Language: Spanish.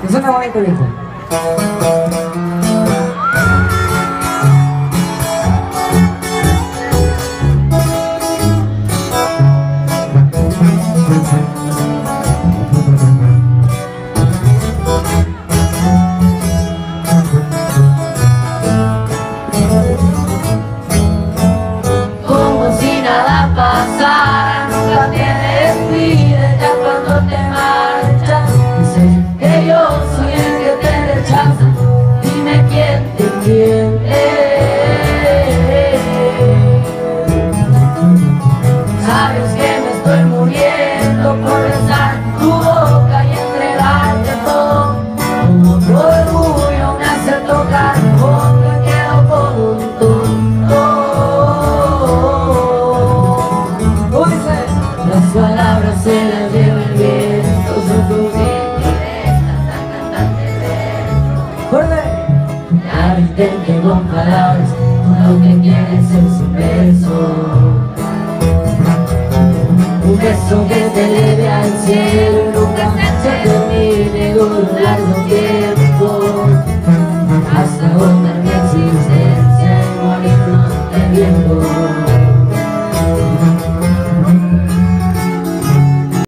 Que suena bonito, viejo. Como si nada pasara, Intenté con palabras, tú lo que quieres es un beso. Un beso que te eleve al cielo y nunca se termine con un tiempo. Hasta agotar mi existencia y morir no te viendo.